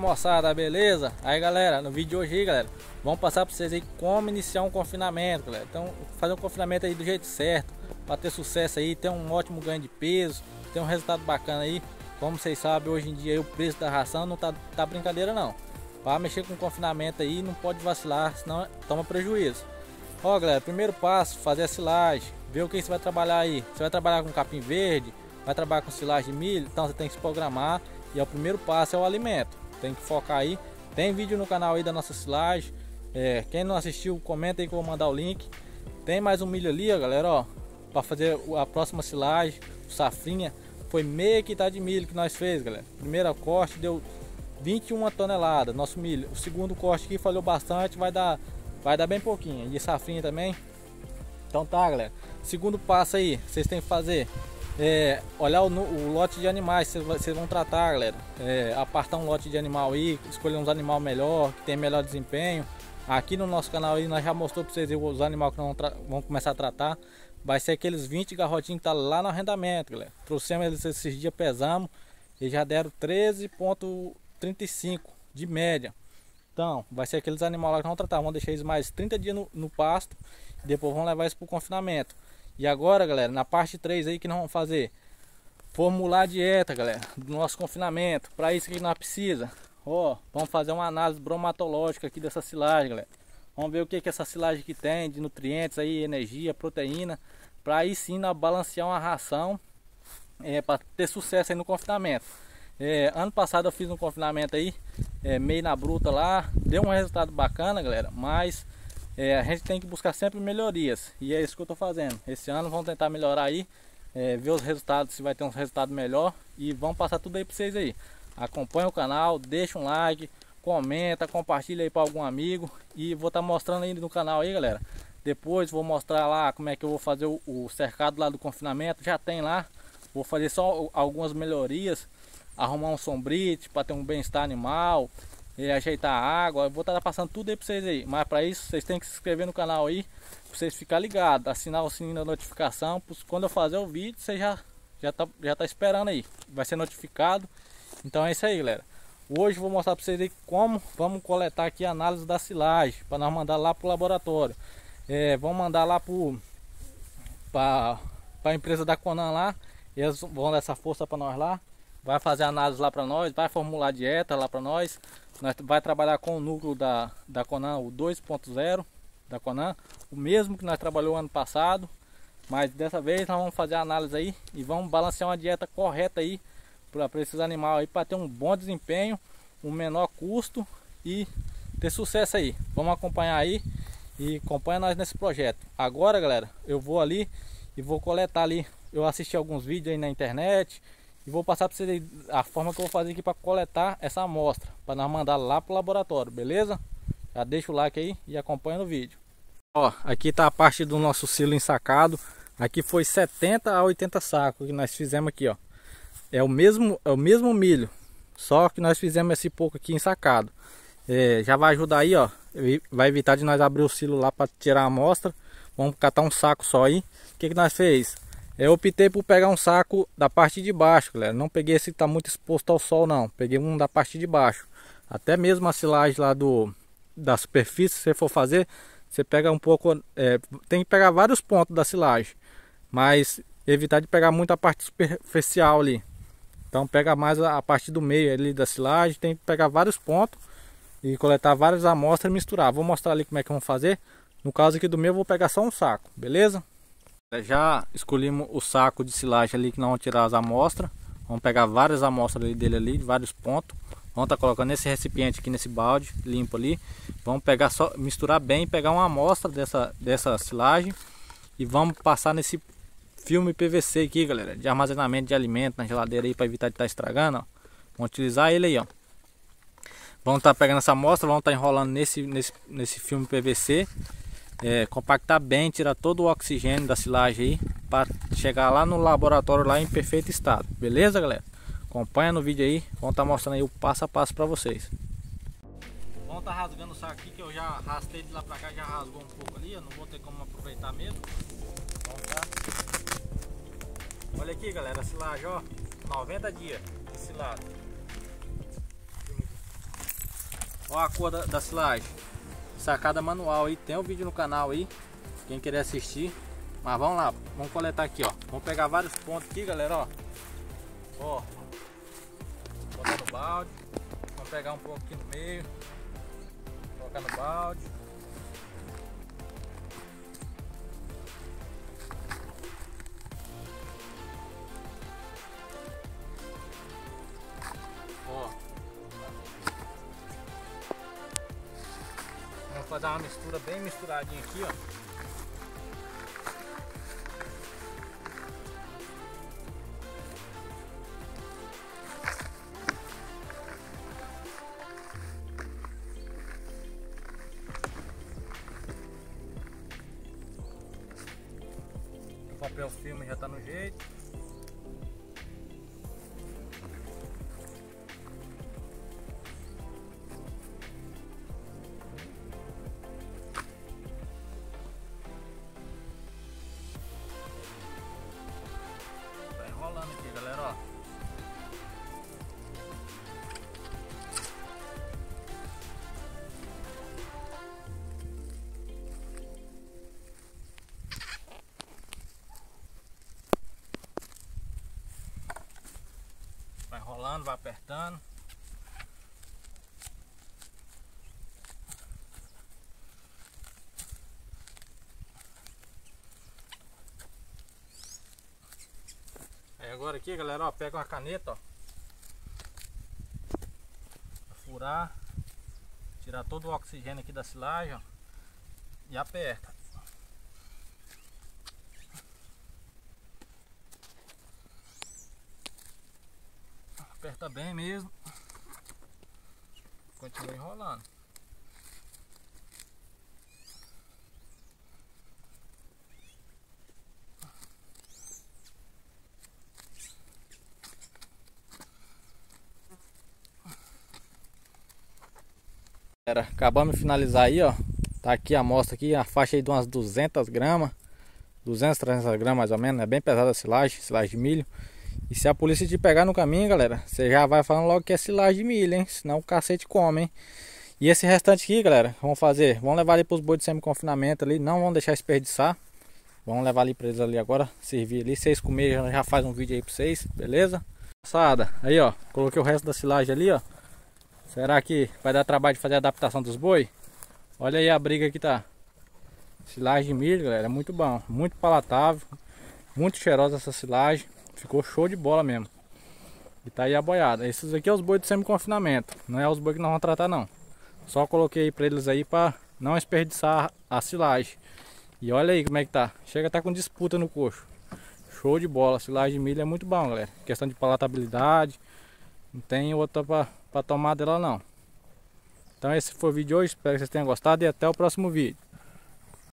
Moçada, beleza? Aí galera, no vídeo de hoje aí, galera, vamos passar para vocês aí como iniciar um confinamento, galera. Então, fazer um confinamento aí do jeito certo, para ter sucesso aí, ter um ótimo ganho de peso, ter um resultado bacana aí. Como vocês sabem, hoje em dia aí, o preço da ração não tá, tá brincadeira não. Para mexer com confinamento aí, não pode vacilar, senão toma prejuízo. Ó, galera, primeiro passo, fazer a silagem, ver o que você vai trabalhar aí. Você vai trabalhar com capim verde, vai trabalhar com silagem de milho, então você tem que se programar. E é o primeiro passo é o alimento tem que focar aí. Tem vídeo no canal aí da nossa silagem. É, quem não assistiu, comenta aí que eu vou mandar o link. Tem mais um milho ali, ó, galera, ó, para fazer a próxima silagem, safrinha. Foi meia hectare de milho que nós fez, galera. Primeira corte deu 21 toneladas, nosso milho. O segundo corte aqui falhou bastante, vai dar vai dar bem pouquinho. E safrinha também. Então tá, galera. Segundo passo aí, vocês têm que fazer é, olhar o, o, lote de animais que vocês vão tratar, galera. É, apartar um lote de animal aí, escolher uns animais melhor, que tem melhor desempenho. Aqui no nosso canal aí nós já mostrou para vocês os animais que vão, vão começar a tratar. Vai ser aqueles 20 garrotinhos que tá lá no arrendamento, galera. Trouxemos eles esses dias, pesamos. E já deram 13,35 de média. Então, vai ser aqueles animais lá que vão tratar. Vamos deixar eles mais 30 dias no, no pasto. Depois vão levar eles para o confinamento. E agora, galera, na parte 3 aí que nós vamos fazer formular a dieta, galera, do nosso confinamento. Para isso que nós precisa. Ó, vamos fazer uma análise bromatológica aqui dessa silagem, galera. Vamos ver o que que essa silagem que tem de nutrientes aí, energia, proteína, para aí sim nós balancear uma ração é, para ter sucesso aí no confinamento. É, ano passado eu fiz um confinamento aí, é, meio na bruta lá, deu um resultado bacana, galera, mas é, a gente tem que buscar sempre melhorias e é isso que eu estou fazendo. Esse ano vamos tentar melhorar aí, é, ver os resultados, se vai ter um resultado melhor e vamos passar tudo aí para vocês aí. Acompanha o canal, deixa um like, comenta, compartilha aí para algum amigo e vou estar tá mostrando aí no canal aí, galera. Depois vou mostrar lá como é que eu vou fazer o, o cercado lá do confinamento, já tem lá. Vou fazer só algumas melhorias, arrumar um sombrite para ter um bem-estar animal, e ajeitar a água. Eu vou estar passando tudo aí para vocês aí. Mas para isso vocês têm que se inscrever no canal aí, para vocês ficarem ligados, assinar o sininho da notificação. Quando eu fazer o vídeo, você já já tá, já tá esperando aí. Vai ser notificado. Então é isso aí, galera. Hoje vou mostrar para vocês aí como vamos coletar aqui a análise da silagem para nós mandar lá pro laboratório. É, vamos mandar lá para a empresa da Conan lá. Eles vão dar essa força para nós lá vai fazer análise lá para nós, vai formular dieta lá para nós. Nós vai trabalhar com o núcleo da, da Conan, o 2.0 da Conan, o mesmo que nós trabalhou ano passado, mas dessa vez nós vamos fazer a análise aí e vamos balancear uma dieta correta aí para esses animais aí para ter um bom desempenho, um menor custo e ter sucesso aí. Vamos acompanhar aí e acompanha nós nesse projeto. Agora, galera, eu vou ali e vou coletar ali. Eu assisti alguns vídeos aí na internet, e vou passar para vocês a forma que eu vou fazer aqui para coletar essa amostra, para nós mandar lá para o laboratório, beleza? Já deixa o like aí e acompanha no vídeo. Ó, aqui está a parte do nosso silo ensacado. Aqui foi 70 a 80 sacos que nós fizemos aqui, ó. É o mesmo, é o mesmo milho, só que nós fizemos esse pouco aqui ensacado. É, já vai ajudar aí, ó. Vai evitar de nós abrir o silo lá para tirar a amostra. Vamos catar um saco só aí. O que, que nós fez? Eu optei por pegar um saco da parte de baixo, galera. Não peguei esse que está muito exposto ao sol, não. Peguei um da parte de baixo. Até mesmo a silagem lá do, da superfície, se você for fazer, você pega um pouco... É, tem que pegar vários pontos da silagem. Mas evitar de pegar muito a parte superficial ali. Então pega mais a parte do meio ali da silagem. Tem que pegar vários pontos e coletar várias amostras e misturar. Vou mostrar ali como é que vamos fazer. No caso aqui do meu, eu vou pegar só um saco, beleza? Já escolhemos o saco de silagem ali que nós vamos tirar as amostras. Vamos pegar várias amostras dele ali, de vários pontos. Vamos estar tá colocando nesse recipiente aqui, nesse balde limpo ali. Vamos pegar só, misturar bem, pegar uma amostra dessa, dessa silagem. E vamos passar nesse filme PVC aqui, galera. De armazenamento de alimento na geladeira aí para evitar de estar tá estragando, ó. Vamos utilizar ele aí, ó. Vamos estar tá pegando essa amostra, vamos estar tá enrolando nesse, nesse, nesse filme PVC é, compactar bem, tirar todo o oxigênio da silagem aí para chegar lá no laboratório lá em perfeito estado. Beleza, galera? Acompanha no vídeo aí, vamos estar tá mostrando aí o passo a passo para vocês. Vamos estar tá rasgando o saco aqui que eu já arrastei de lá para cá, já rasgou um pouco ali, eu não vou ter como aproveitar mesmo. Vamos tá. Olha aqui, galera, a silagem, ó, 90 dias esse lado. Ó a cor da, da silagem. Sacada manual aí. Tem um vídeo no canal aí. Quem querer assistir. Mas vamos lá. Vamos coletar aqui, ó. Vamos pegar vários pontos aqui, galera, ó. Ó. Botar no balde. Vamos pegar um pouco aqui no meio. Colocar no balde. Fazer uma mistura bem misturadinha aqui, ó. O papel filme já tá no jeito. Enrolando, vai apertando. Aí agora aqui, galera, ó, pega uma caneta, ó. Furar, tirar todo o oxigênio aqui da silagem, ó, e aperta. Aperta bem mesmo. Continua enrolando. Acabamos de finalizar aí, ó. Tá aqui a amostra aqui, a faixa aí de umas 200 gramas. 200, 300 gramas mais ou menos, é bem pesada a silagem, silagem de milho. E se a polícia te pegar no caminho, galera, você já vai falando logo que é silagem de milho, hein? Senão o cacete come, hein? E esse restante aqui, galera, vamos fazer, vamos levar ali para os bois de semi-confinamento ali, não vamos deixar desperdiçar. Vamos levar ali para eles ali agora, servir ali, vocês comerem, já faz um vídeo aí para vocês, beleza? Passada, aí ó, coloquei o resto da silagem ali, ó. Será que vai dar trabalho de fazer a adaptação dos boi? Olha aí a briga que tá. Silagem de milho, galera, é muito bom, muito palatável, muito cheirosa essa silagem. Ficou show de bola mesmo. E tá aí a boiada. Esses aqui é os bois de semi-confinamento. Não é os bois que nós vamos tratar não. Só coloquei para eles aí para não desperdiçar a silagem. E olha aí como é que tá. Chega a tá com disputa no coxo. Show de bola. Silagem de milho é muito bom, galera. Questão de palatabilidade. Não tem outra para tomar dela não. Então esse foi o vídeo de hoje. Espero que vocês tenham gostado e até o próximo vídeo.